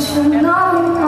Dimensional